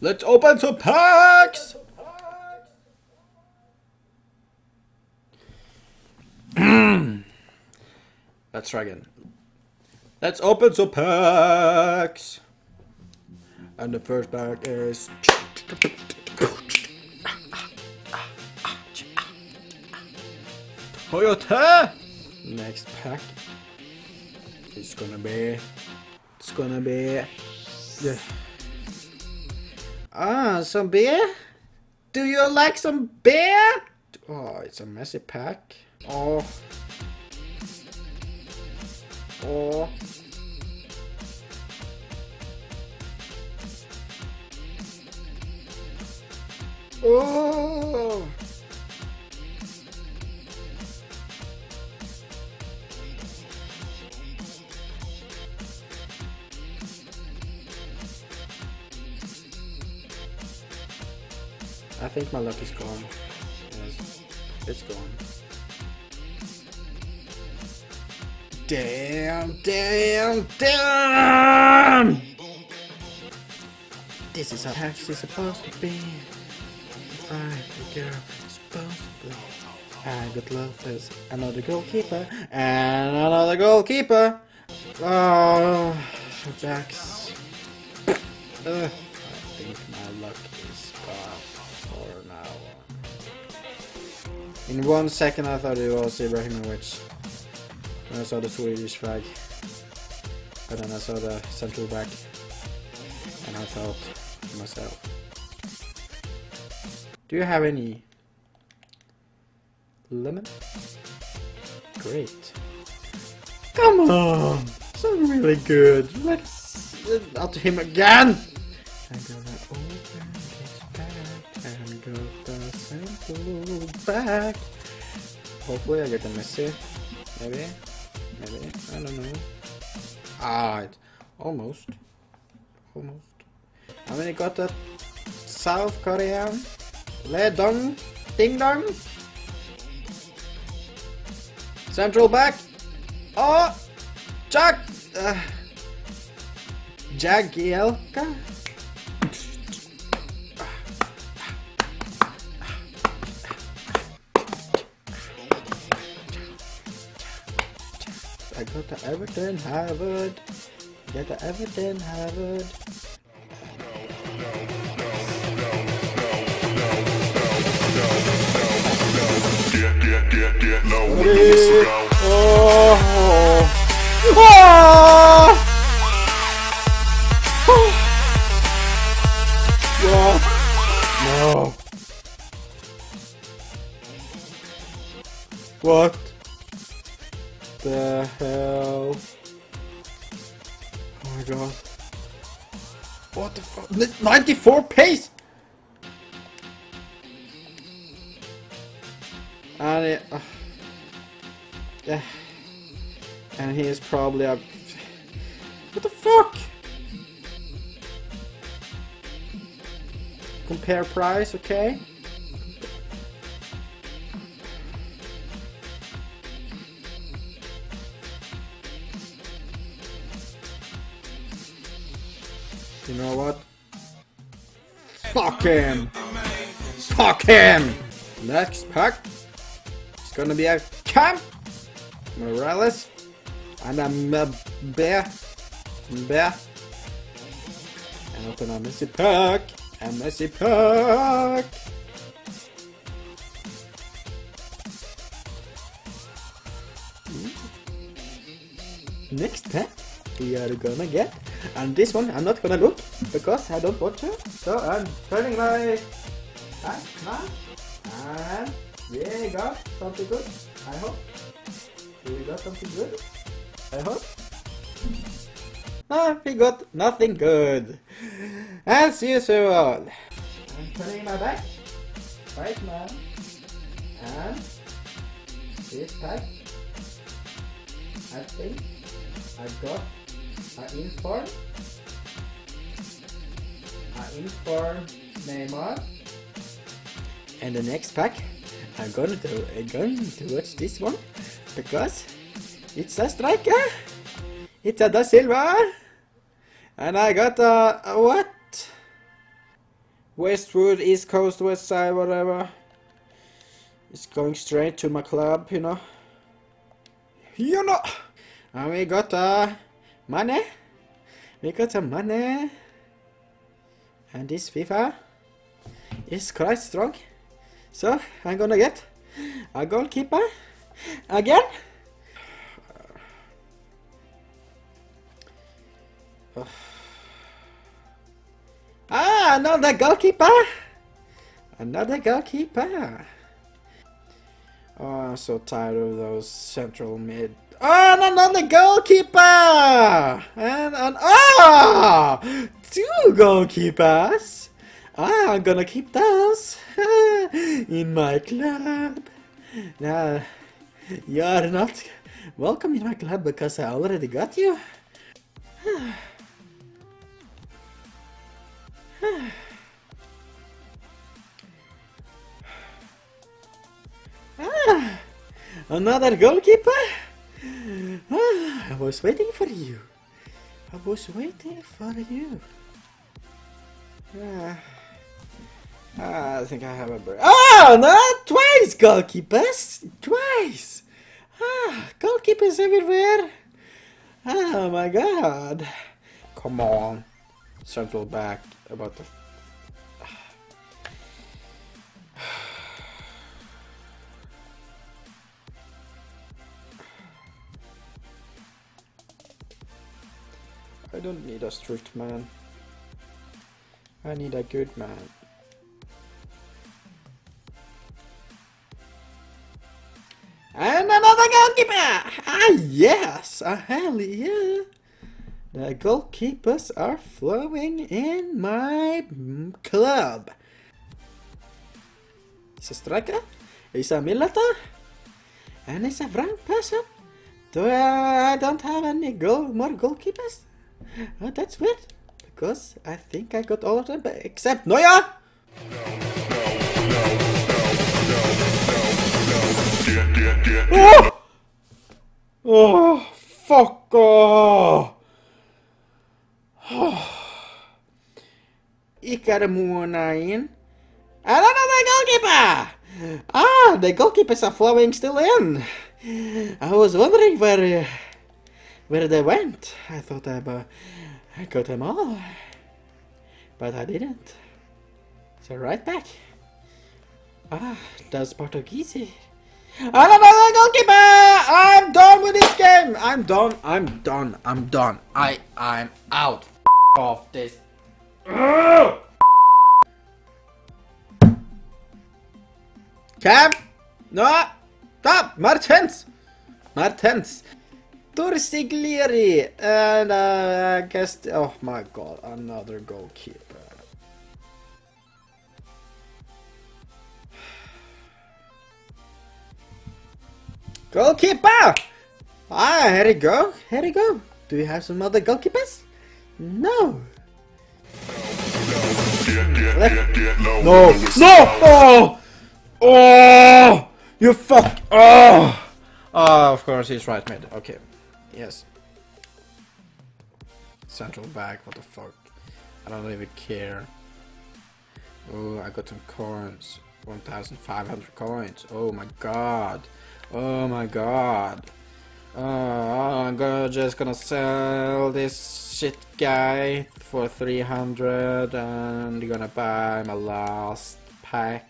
Let's open some packs! Let's try again. Let's open some packs! And the first pack is... Toyota! Next pack is gonna be... It's gonna be... Yeah. Ah, some beer? Do you like some beer? Oh, it's a messy pack. Oh. Oh. Oh. I think my luck is gone. Yes, it's gone. Damn, damn, damn! This is how is supposed to be. Right, the girl supposed to be. I got love as another goalkeeper and another goalkeeper. Oh, Jax. Ugh, think my luck is gone for now. In one second I thought it was Ibrahimovic. When I saw the Swedish flag. But then I saw the central back. And I thought to myself. Do you have any lemon? Great. Come on! So really good. Let's uh, out to him again! Back. Hopefully I get the Messi. Maybe. Maybe. I don't know. Ah, almost. Almost. I mean, I got that South Korean. Le Dong. Ding Dong. Central back. Oh! Jack! Uh, Jagielka? I got Everton Harvard. Get the Everton Harvard. Get, get, get, get. Oh! Oh! No. No. What the hell? Oh my god. What the fuck? 94 pace! And it, uh, yeah. And he is probably a. What the fuck? Compare price, okay? You know what? Fuck him! Fuck him! Next pack. It's gonna be a camp. Morales. And a bear. Bear. And open a Messi pack. A Messi pack. Hmm. Next pack we are gonna get. And this one I'm not gonna look because I don't want to. So I'm turning my back. And we got something good. I hope. We got something good. I hope. Ah, we got nothing good. And see As usual. I'm turning my back. Right now. And this pack. I think I got inform. Neymar. And the next pack, I'm gonna do I'm going to watch this one because it's a striker. It's a Da Silva. And I got a, a what? Westwood, East Coast, West Side, whatever. It's going straight to my club, you know. You know. And we got uh, money. We got some money. And this FIFA is quite strong. So I'm gonna get a goalkeeper again. Ah, another goalkeeper! Another goalkeeper! Oh, I'm so tired of those central mid. Oh, and another goalkeeper! And an ah, two goalkeepers. Ah, I'm gonna keep those in my club. Now, you're not welcome in my club because I already got you. another goalkeeper? Ah, I was waiting for you. I was waiting for you. Ah, ah, I think I have a break. Oh, no! Twice goalkeepers! Twice! Ah, goalkeepers everywhere! Oh my god! Come on. Central back about the I don't need a strict man. I need a good man. And another goalkeeper! Ah, yes! Ah, hell yeah! The goalkeepers are flowing in my club. It's a striker, it's a Milata, and it's a wrong person. Do I don't have any goal more goalkeepers? Oh, that's weird. Because I think I got all of them, except Neuer! Get, get, get. Oh! Oh, fuck off! Icarmuonain. And another goalkeeper! Ah, the goalkeepers are flowing still in. I was wondering where uh, where they went. I thought I, uh, I got them all, but I didn't. So right back. Ah, that's Portuguese. Another goalkeeper! I'm done with this game. I'm done. I'm done. I'm done. I I'm out F- off this. Ugh! Cam, no, stop, Martens, Martens, Torsiglieri, and uh, I guess. Oh my God, another goalkeeper. Goalkeeper! Ah, here you go. Here you go. Do we have some other goalkeepers? No. No. No! Oh! Oh! You fuck! Oh! Oh, of course he's right mid. Okay. Yes. Central back. What the fuck? I don't even care. Oh, I got some coins. 1,500 coins. Oh my god. Oh my god. Uh, I'm gonna just gonna sell this shit guy for 300 and gonna buy my last pack.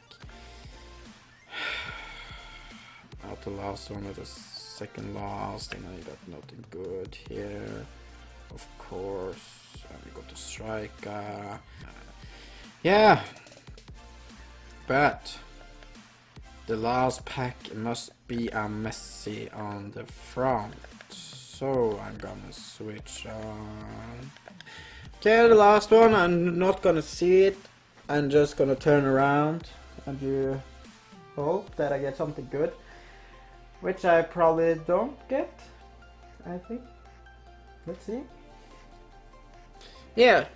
Not the last one, but the second last, and I got nothing good here. Of course, and we got the striker. Yeah, but the last pack must be a Messi on the front. So I'm gonna switch on. Okay, the last one. I'm not gonna see it. I'm just gonna turn around and you hope that I get something good. Which I probably don't get. I think. Let's see. Yeah.